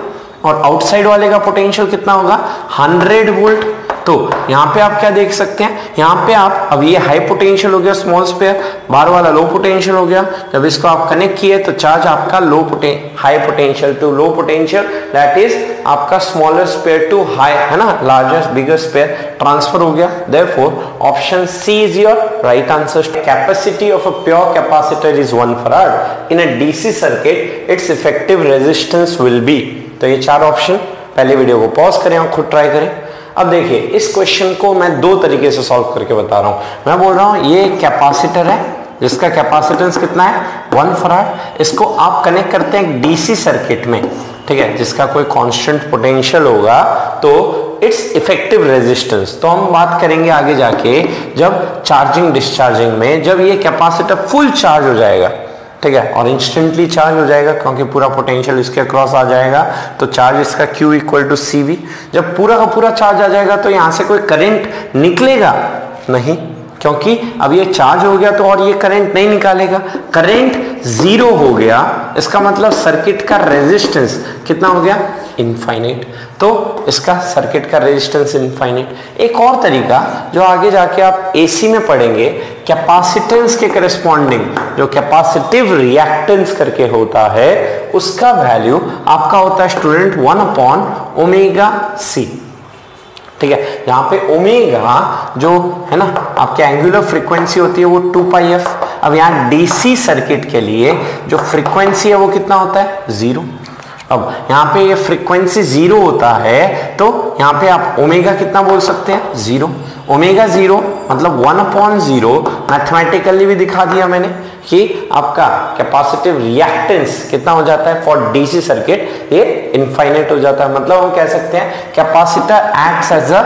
और आउटसाइड वाले का पोटेंशियल कितना होगा? 100 वोल्ट तो यहाँ पे आप क्या देख सकते हैं? यहाँ पे आप, अब ये हाई पोटेंशियल हो गया स्मॉल स्पेयर बार वाला लो पोटेंशियल हो गया। जब इसको आप कनेक्ट किए तो चार्ज आपका low Pote high potential to low potential that is आपका स्मॉलर स्पेयर टू हाई है ना? लार्जेस्ट बिगर स्पेयर ट्रांसफ़र हो गया। Therefore option C is your right answer capacity of a pure capacitor is 1 farad in a DC circuit its effective resistance will be तो ये चार option पहले video को pause करें और खुद ट्राई करें। अब देखिए, इस क्वेश्चन को मैं दो तरीके से सॉल्व करके बता रहा हूँ। मैं बोल रहा हूँ, ये कैपेसिटर है, जिसका कैपेसिटेंस कितना है? वन फराड इसको आप कनेक्ट करते हैं डीसी सर्किट में, ठीक है? जिसका कोई कांस्टेंट पोटेंशियल होगा तो इट्स इफ़ेक्टिव रेजिस्टेंस तो हम बात करेंगे आगे जाके, जब चार्जिंग डिस्चार्जिंग में, जब ये कैपेसिटर फुल चार्ज हो जाएगा ठीक है? और इंस्टेंटली चार्ज हो जाएगा क्योंकि पूरा पोटेंशियल इसके अक्रॉस आ जाएगा। तो चार्ज इसका Q equal to C V जब पूरा का पूरा चार्ज आ जाएगा तो यहाँ से कोई करंट निकलेगा? नहीं। क्योंकि अब ये चार्ज हो गया तो और ये करंट नहीं निकालेगा। करंट ज़ीरो हो गया। इसका मतलब सर्किट का रेजिस्टेंस कितना हो गया? इनफाइनाइट तो इसका सर्किट का रेजिस्टेंस इनफाइनाइट एक और तरीका, जो आगे जाके आप एसी में पढ़ेंगे कैपेसिटेंस के करस्पॉन्डिंग जो कैपेसिटिव रिएक्टेंस करके होता है, उसका वैल्यू आपका होता है student one upon omega C ठीक है? यहाँ पे ओमेगा जो है ना, आपके एंगुलर फ्रीक्वेंसी होती है, वो टू पाई एफ़ अब यहाँ डीसी सर्किट के लिए, जो फ्रीक्वेंसी है, वो कितना होता है? ज़ीरो अब यहाँ पे ये फ्रीक्वेंसी ज़ीरो होता है तो यहाँ पे आप ओमेगा कितना बोल सकते हैं? ज़ीरो ओमेगा ज़ीरो मतलब वन अपॉन ज़ीरो मैथमेटिकली भी दिखा दिया मैंने कि आपका कैपेसिटिव रिएक्टेंस कितना हो जाता है फॉर डीसी सर्किट ये इनफाइनेट हो जाता है। मतलब हम कह सकते हैं capacitor acts as a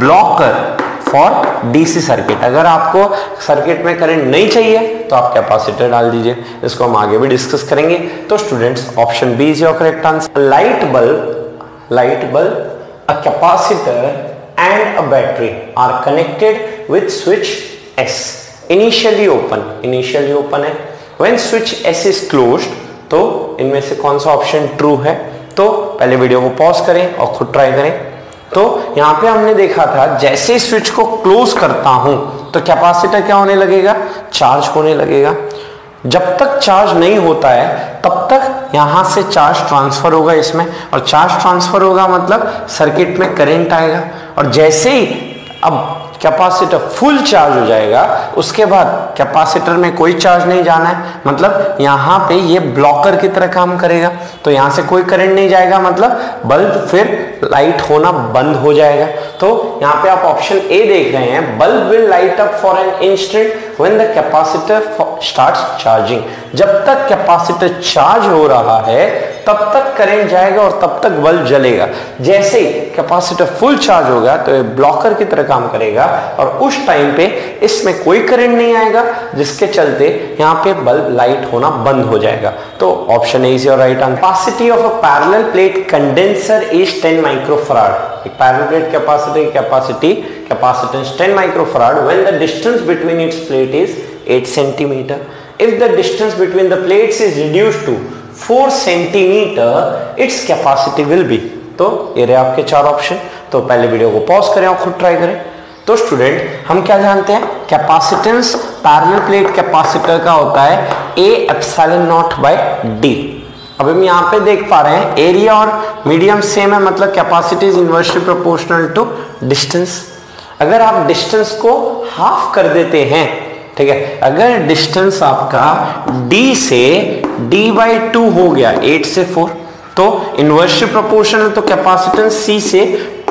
blocker for DC circuit अगर आपको सर्किट में करंट नहीं चाहिए तो आप कैपेसिटर डाल दीजिए। इसको हम आगे भी डिस्कस करेंगे। तो students option B is your correct answer light bulb light bulb a capacitor and a battery are connected with switch S initially open initially open है। When switch S is closed तो इनमें से कौन सा option true है? तो पहले video को पॉज करें और खुद ट्राई करें। तो यहाँ पे हमने देखा था, जैसे स्विच को क्लोज करता हूँ तो कैपेसिटर क्या होने लगेगा? चार्ज होने लगेगा। जब तक चार्ज नहीं होता है, तब तक यहाँ से चार्ज ट्रांसफ़र होगा इसमें। और चार्ज ट्रांसफ़र होगा मतलब सर्किट में करंट आएगा। और जैसे ही, अब कैपेसिटर फुल चार्ज हो जाएगा, उसके बाद कैपेसिटर में कोई चार्ज नहीं जाना है। मतलब यहाँ पे ये ब्लॉकर की तरह काम करेगा। तो यहाँ से कोई करंट नहीं जाएगा मतलब बल्ब फिर लाइट होना बंद हो जाएगा। तो यहाँ पे आप ऑप्शन ए देख रहे हैं bulb will light up for an instant when the capacitor starts charging जब तक कैपेसिटर चार्ज हो रहा है, तब तक करंट जाएगा और तब तक बल्ब जलेगा। जैसे कैपेसिटर फुल चार्ज होगा तो ये ब्लॉकर की तरह काम करेगा और उस टाइम पे इसमें कोई करंट नहीं आएगा, जिसके चलते यहाँ पे बल्ब लाइट होना बंद हो जाएगा। तो option A is your right answer capacity of a parallel plate condenser is 10 microfarad एक parallel plate capacity capacity capacitance 10 microfarad, when the distance between its plate is 8 centimeter. If the distance between the plates is reduced to 4 centimeter, its capacity will be. तो ये रहे आपके चार option तो पहले video को pause करें और खुद ट्राई करें. तो स्टूडेंट हम क्या जानते हैं? कैपेसिटेंस पैरेलल प्लेट कैपेसिटर का होता है A epsilon naught by D अब हम यहाँ पे देख पा रहे हैं एरिया और मीडियम सेम है मतलब capacity is inversely proportional to distance अगर आप डिस्टेंस को हाफ़ कर देते हैं, ठीक है? अगर डिस्टेंस आपका d से d बाई टू हो गया 8 से 4 तो इनवर्सली प्रोपोर्शनल तो कैपेसिटेंस c से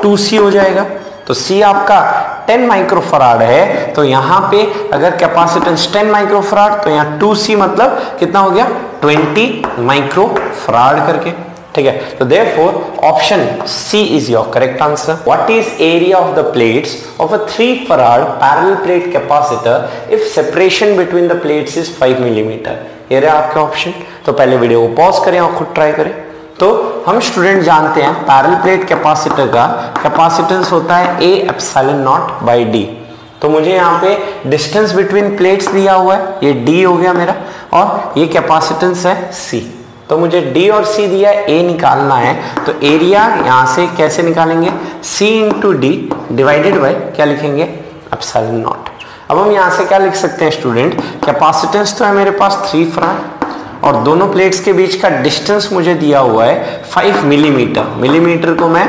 2c हो जाएगा। तो C आपका 10 माइक्रोफराड है तो यहाँ पे अगर कैपेसिटेंस 10 माइक्रोफराड तो यहाँ 2C मतलब कितना हो गया? 20 माइक्रोफराड करके। ठीक है? तो therefore option C is your correct answer what is area of the plates of a 3 farad parallel plate capacitor if separation between the plates is 5 millimetre ये रहा आपके ऑप्शन तो पहले वीडियो को पॉज करें और खुद ट्राई करें. तो हम स्टूडेंट जानते हैं पैरल प्लेट कैपेसिटर का कैपेसिटेंस होता है A epsilon naught by D तो मुझे यहाँ पे डिस्टेंस बिटवीन प्लेट्स दिया हुआ है. ये डी हो गया मेरा और ये कैपेसिटेंस है सी तो मुझे डी और सी दिया ए निकालना है तो एरिया यहाँ से कैसे निकालेंगे? C into D divided by क्या लिखेंगे? एप्सिलॉन नॉट अब हम यहाँ से क्या लिख सकते हैं स्टूडेंट कैपेसिटेंस तो है मेरे पास थ्री फ्राड और दोनों प्लेट्स के बीच का डिस्टेंस मुझे दिया हुआ है फाइव मिलीमीटर मिलीमीटर को मैं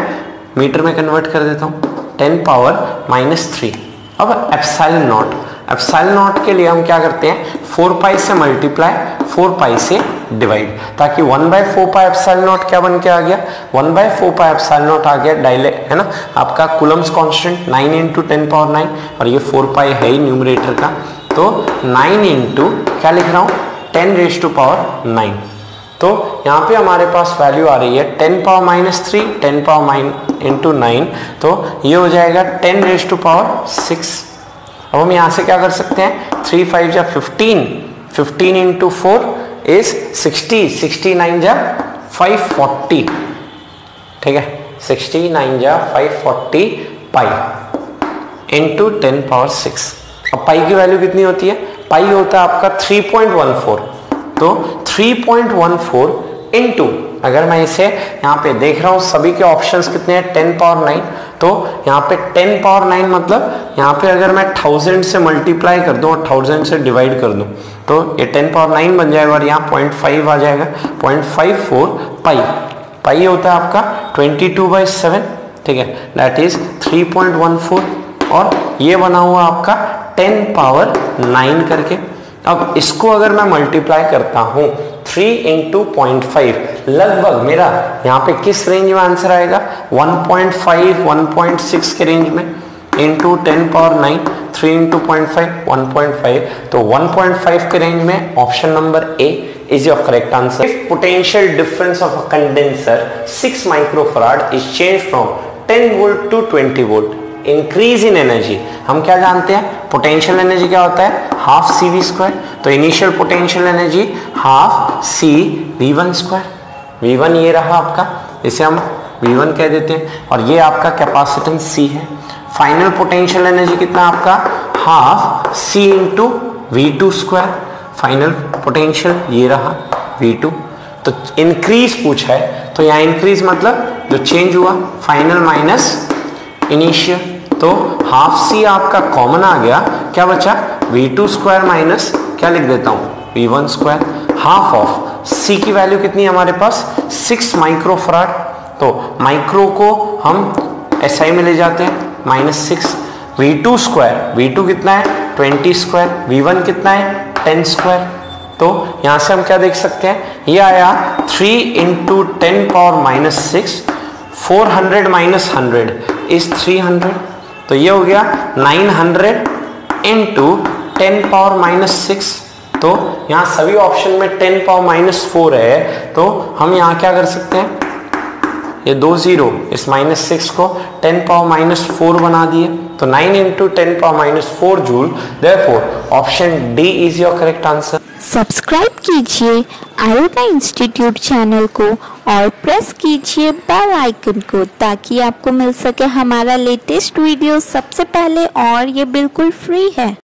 मीटर में कन्वर्ट कर देता हूँ. टेन पावर माइनस थ्री अब एप्साइल नॉट एप्साइल नॉट के लिए हम क्या करते हैं? फोर पाई से मल्टीप्लाई फोर पाई से डिवाइड ताकि one by four pi epsilon naught क्या बन के आ गया? One by four pi epsilon naught आ गया डायले है ना? आपका coulomb's constant nine into ten power nine और ये फोर पाई है ही न्यूमरेटर का। तो नाइन इंटू क्या लिख रहा हूँ? Ten raise to power nine तो यहाँ पे हमारे पास वैल्यू आ रही है ten power minus three ten power minus into nine तो ये हो जाएगा ten raise to power six अब हम यहाँ से क्या कर सकते हैं? थ्री फाइव जा fifteen fifteen into four is sixty sixty nine जा फाइव फोर्टी ठीक है? सिक्सटी नाइन जा five forty pi into ten power six अब पाई की वैल्यू कितनी होती है? पाई होता है आपका थ्री पॉइंट वन फोर तो 3.14 इंटू अगर मैं इसे यहाँ पे देख रहा हूँ, सभी के ऑप्शंस कितने हैं? टेन पावर नाइन तो यहाँ पे टेन पावर नाइन मतलब यहाँ पे अगर मैं थाउज़ेंड से मल्टीप्लाई कर दूँ और थाउज़ेंड से डिवाइड कर दूँ तो ये टेन पावर नाइन बन जाएगा और यहाँ पॉइंट फाइव आ जाएगा। Point five four pi pi होता है आपका ट्वेंटी टू बाई सेवन ठीक है? That is three point one four और ये बना हुआ आपका टेन पावर नाइन करके। अब इसको अगर मैं मल्टीप्लाई करता हूँ थ्री इंटू पॉइंट फाइव लगभग मेरा यहाँ पे किस रेंज में आंसर आएगा? 1.5 1.6 के रेंज में। Into ten power nine three into point five one point five तो 1.5 के रेंज में option number A is your correct answer if potential difference of a condenser 6 microfarad is change from 10 volt to 20 volt increase in energy हम क्या जानते हैं? Potential energy क्या होता है? हाफ़ सी वी स्क्वायर तो initial potential energy half C V one square V one ये रहा आपका. इसे हम वी वन कह देते हैं। और ये आपका कैपेसिटेंस सी है। फाइनल पोटेंशियल एनर्जी कितना आपका? Half C into V two square final potential ये रहा वी टू तो इंक्रीज पूछा है। तो यहाँ इंक्रीज मतलब जो चेंज हुआ फाइनल माइनस इनिशियल तो हाफ़ सी आपका कॉमन आ गया। क्या बचा? वी टू स्क्वायर माइनस क्या लिख देता हूँ? V one square half of C की वैल्यू कितनी है हमारे पास? सिक्स माइक्रो फराड तो माइक्रो को हम एस आई में ले जाते हैं minus six V two square V two कितना है? ट्वेंटी स्क्वायर वी वन कितना है? टेन स्क्वायर तो यहाँ से हम क्या देख सकते हैं? ये आया three into ten power minus six four hundred minus hundred is three hundred तो ये हो गया nine hundred into ten power minus six. तो यहाँ सभी ऑप्शन में टेन पावर माइनस फोर है। तो हम यहाँ क्या कर सकते हैं? ये दो ज़ीरो, इस माइनस सिक्स को टेन पावर माइनस फोर बना दिए। तो nine into ten power minus four joule. Therefore option D is your correct answer subscribe कीजिए आयोडा इंस्टीट्यूट चैनल को और प्रेस कीजिए बेल आइकन को ताकि आपको मिल सके हमारा लेटेस्ट वीडियो सबसे पहले और ये बिल्कुल फ्री है।